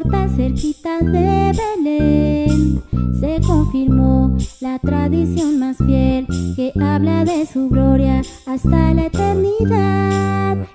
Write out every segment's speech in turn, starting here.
cerquita de Belén se confirmó la tradición más fiel que habla de su gloria hasta la eternidad.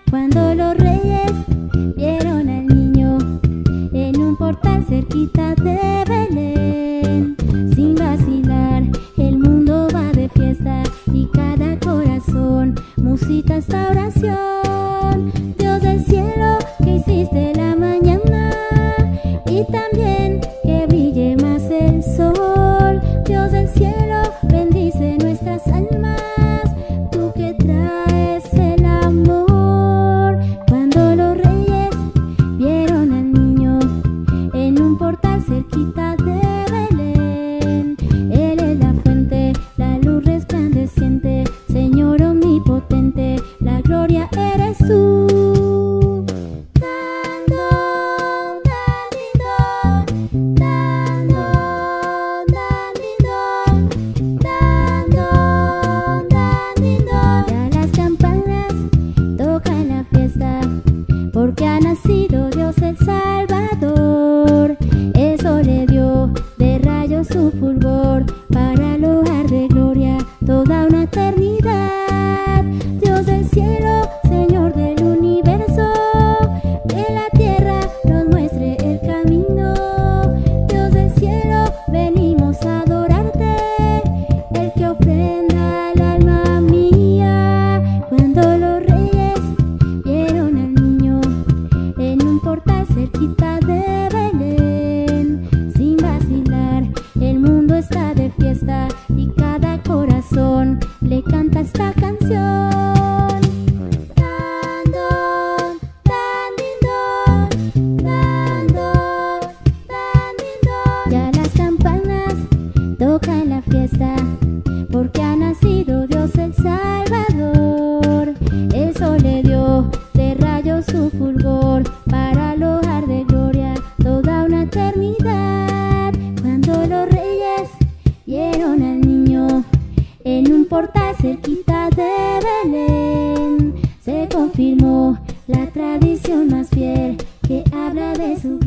porta cerquita de Belén. Se confirmó la tradición más fiel que habla de su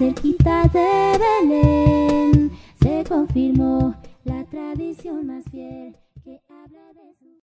cerquita de Belén, se confirmó la tradición más fiel que habla de su...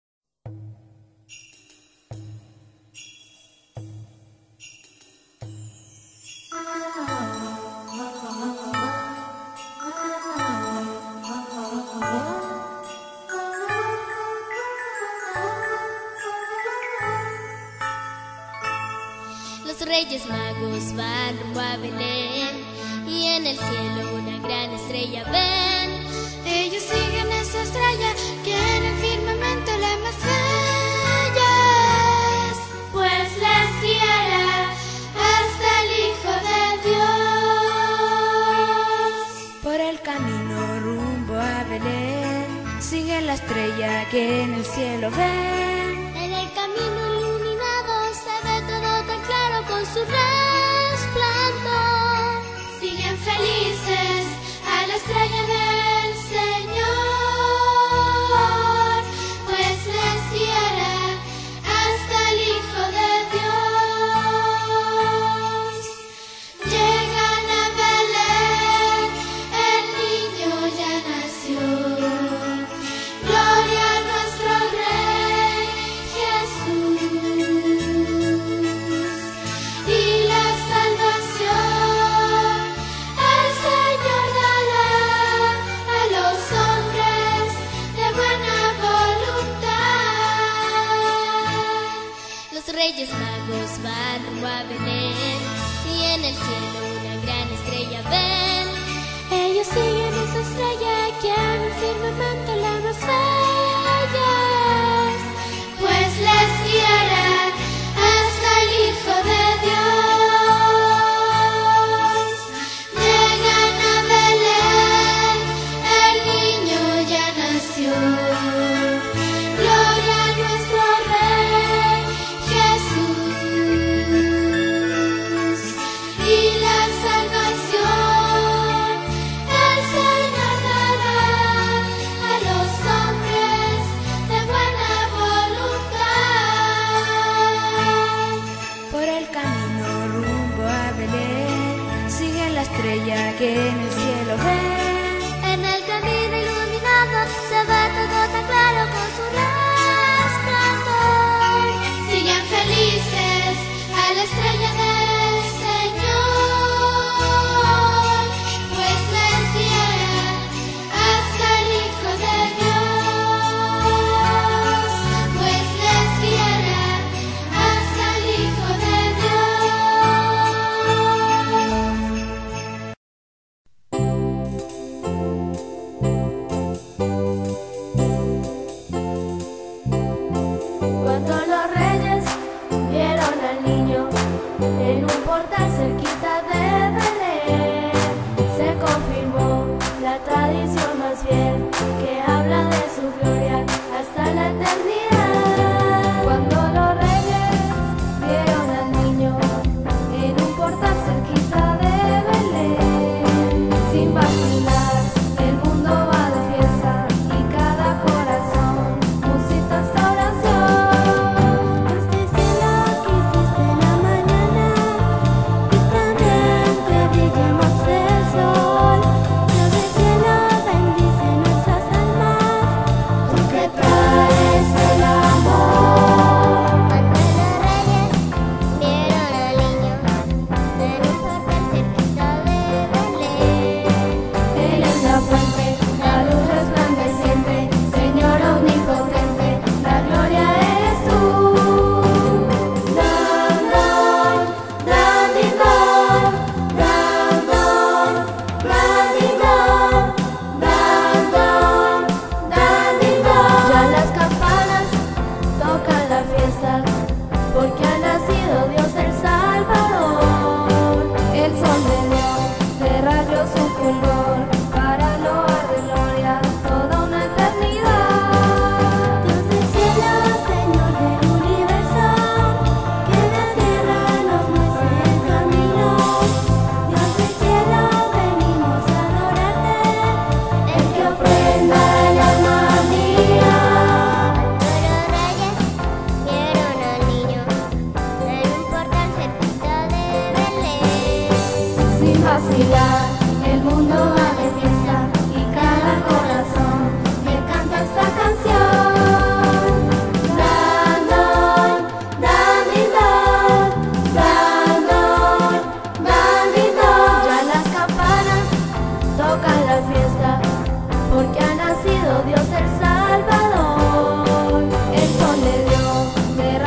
Reyes Magos van rumbo a Belén y en el cielo una gran estrella ven. Ellos siguen esa estrella que en el firmamento la más bella pues las guiará hasta el Hijo de Dios. Por el camino rumbo a Belén sigue la estrella que en el cielo ven.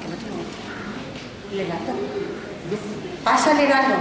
que no tengo. Heraldo. Pasa el heraldo.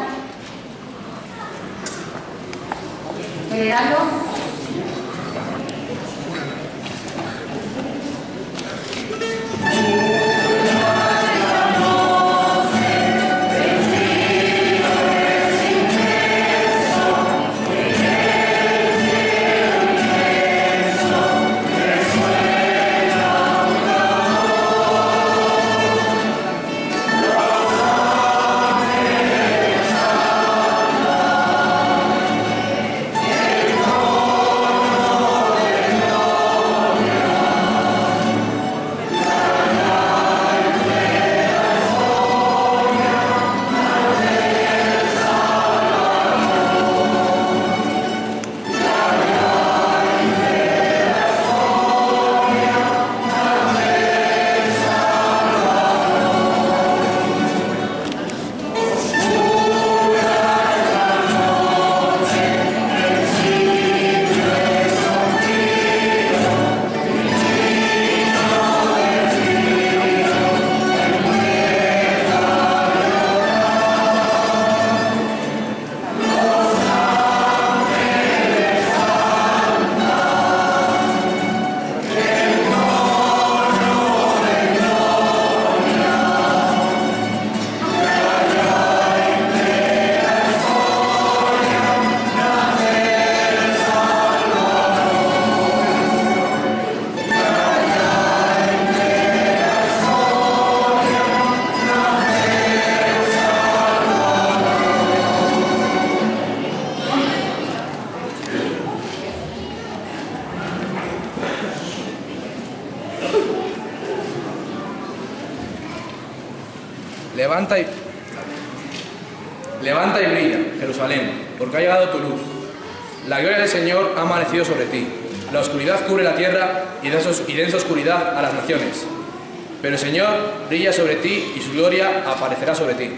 Brilla sobre ti y su gloria aparecerá sobre ti.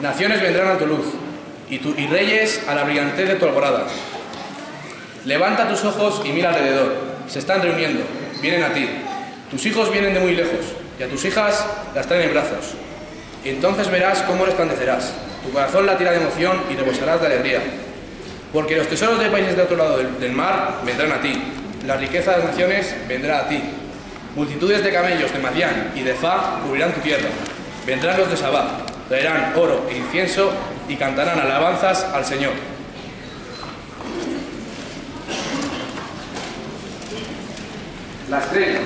Naciones vendrán a tu luz y, tu- y reyes a la brillantez de tu alborada. Levanta tus ojos y mira alrededor. Se están reuniendo, vienen a ti. Tus hijos vienen de muy lejos y a tus hijas las traen en brazos. Y entonces verás cómo resplandecerás. Tu corazón latirá de emoción y rebosarás de alegría. Porque los tesoros de países de otro lado del, mar vendrán a ti. La riqueza de las naciones vendrá a ti. Multitudes de camellos de Madián y de Fa cubrirán tu tierra. Vendrán los de Sabá, traerán oro e incienso y cantarán alabanzas al Señor. La estrella.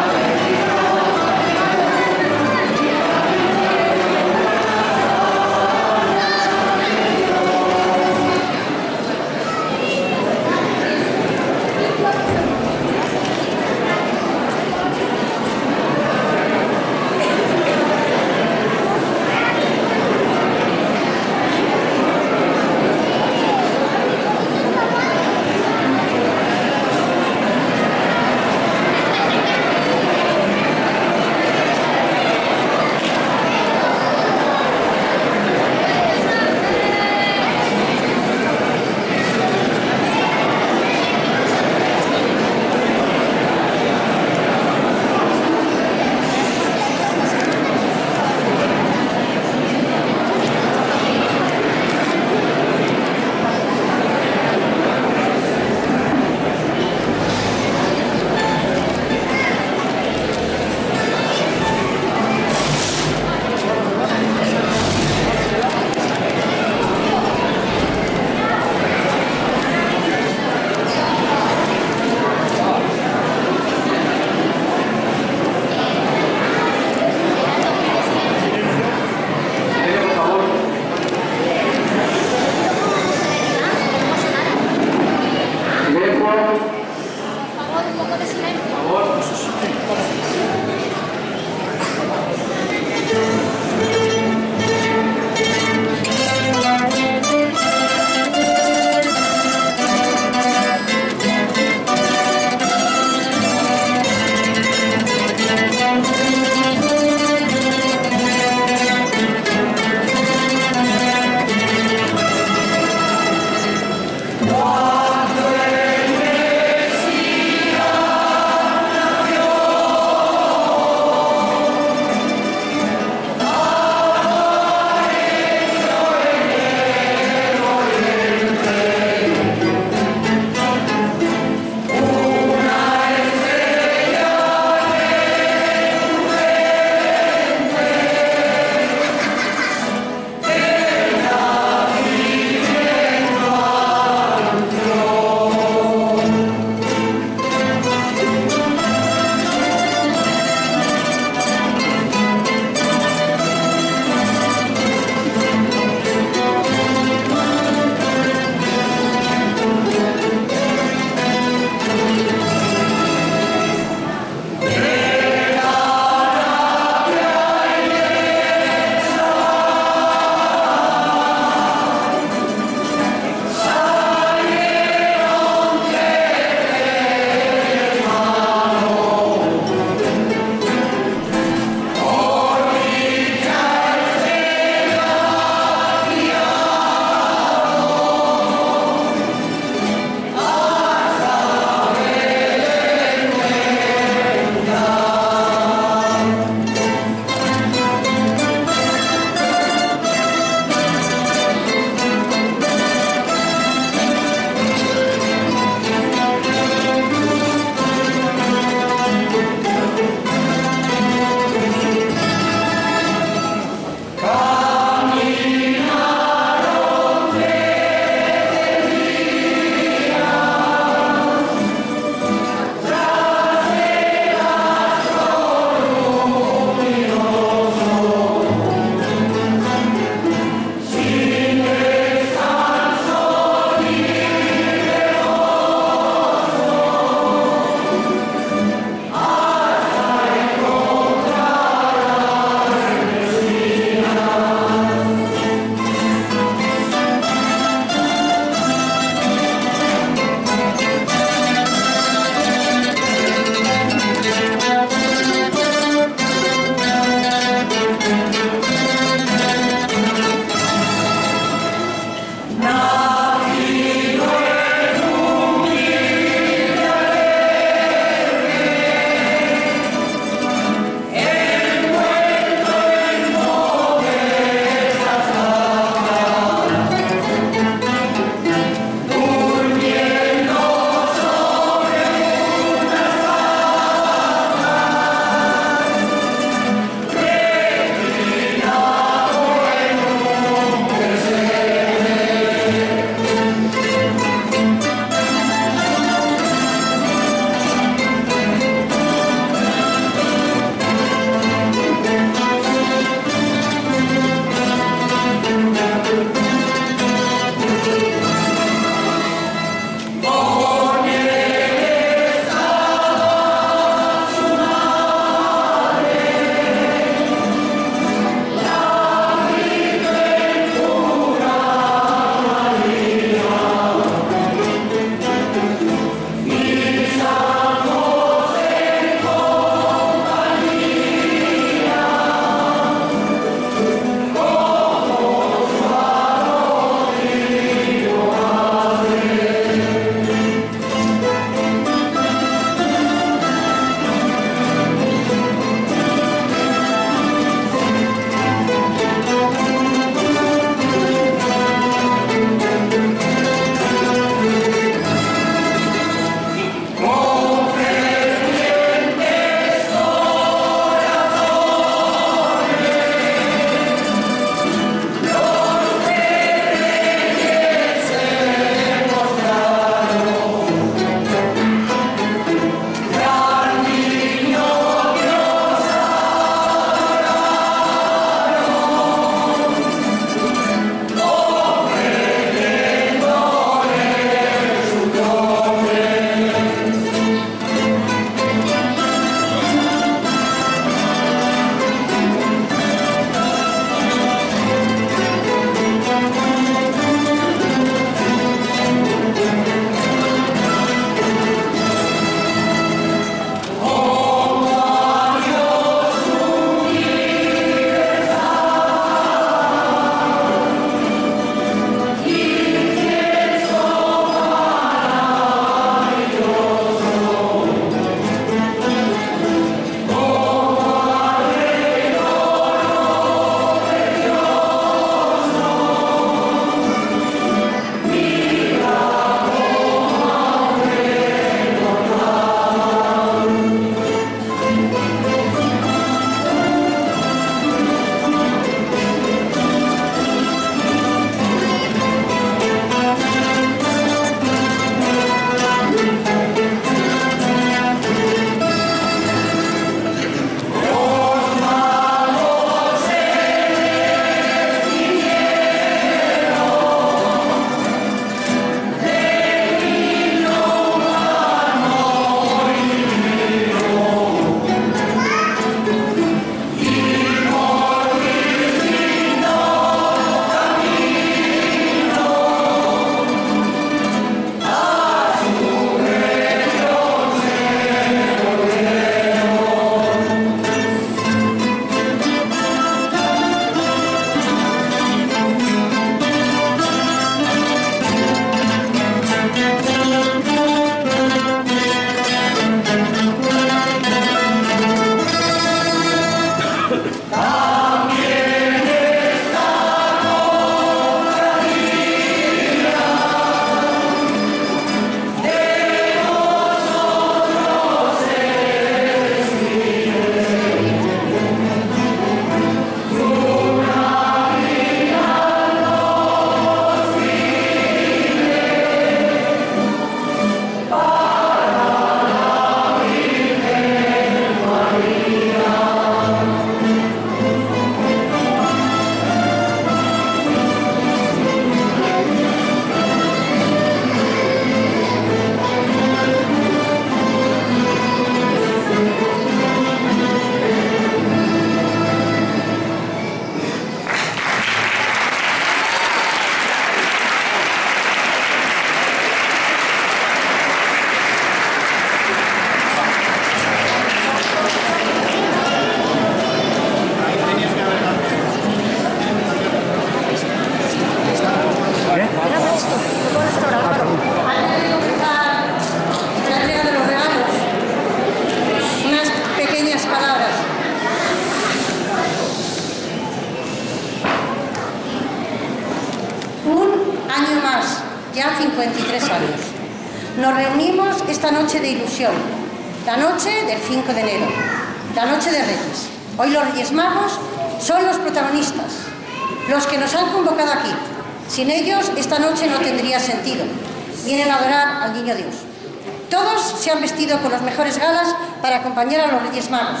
Con las mejores galas para acompañar a los Reyes Magos.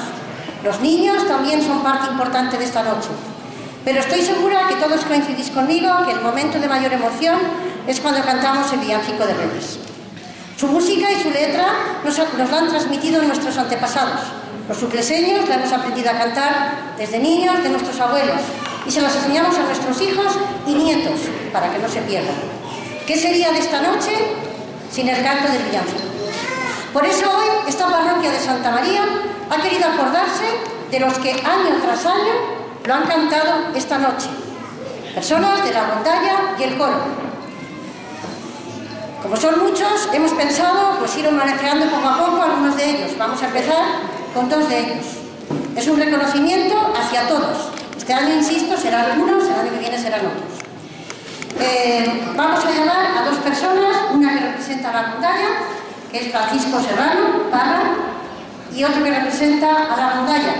Los niños también son parte importante de esta noche. Pero estoy segura que todos coincidís conmigo que el momento de mayor emoción es cuando cantamos el villancico de Reyes. Su música y su letra nos, nos la han transmitido nuestros antepasados. Los sucleseños la hemos aprendido a cantar desde niños de nuestros abuelos y se las enseñamos a nuestros hijos y nietos para que no se pierdan. ¿Qué sería de esta noche sin el canto del villancico? Por eso hoy esta parroquia de Santa María ha querido acordarse de los que año tras año lo han cantado esta noche. Personas de la rondalla y el coro. Como son muchos, hemos pensado pues, ir homenajeando poco a poco algunos de ellos. Vamos a empezar con dos de ellos. Es un reconocimiento hacia todos. Este año, insisto, serán algunos, el año que viene serán otros. Eh, vamos a llamar a dos personas, una que representa la rondalla, que es Francisco Serrano, Parra, y otro que representa a la rondalla,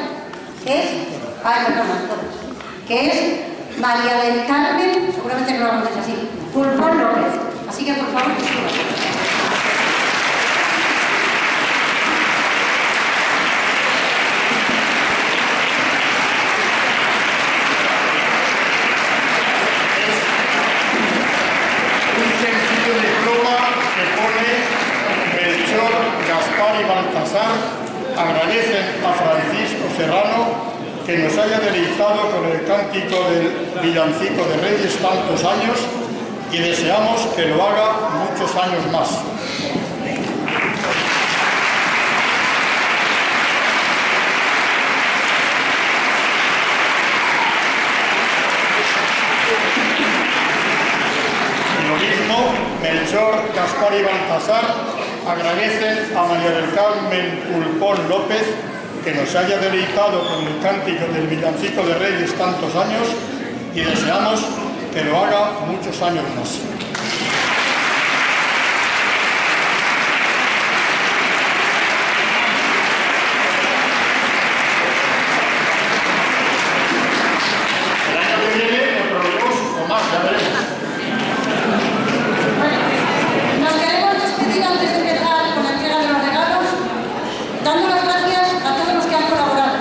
que es Ay, perdón, que es María del Carmen, seguramente no lo así, Pulpón López. Así que por favor, que Melchor, Gaspar y Baltasar agradecen a Francisco Serrano que nos haya deleitado cántico del villancico de Reyes tantos años y deseamos que lo haga muchos años más. Melchor, Gaspar y Baltasar agradecen a María del Carmen Pulpón López que nos haya deleitado con el cántico del villancico de Reyes tantos años y deseamos que lo haga muchos años más. El año que viene otros o más, ya veremos. Nos queremos despedir antes de empezar con la entrega de los regalos, dando las gracias a todos los que han colaborado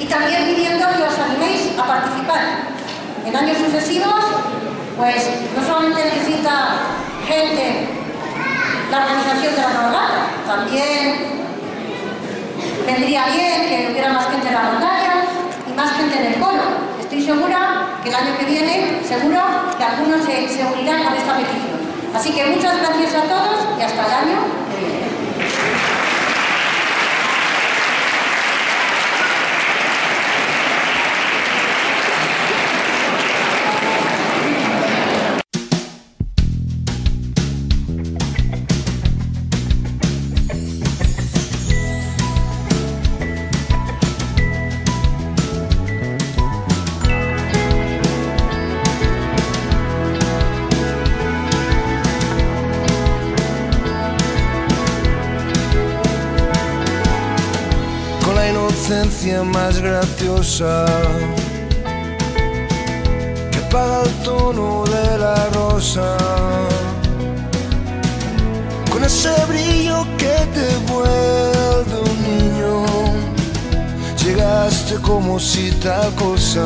y también pidiendo que os animéis a participar. En años sucesivos, pues no solamente necesita gente la organización de la cabalgata, también vendría bien que hubiera más gente en la montaña y más gente en el coro. Estoy segura que el año que viene, seguro que algunos se, se unirán con esta petición. Así que muchas gracias a todos y hasta el año que viene. Más graciosa. Que apaga el tono de la rosa. Con ese brillo que te vuelve un niño llegaste como si tal cosa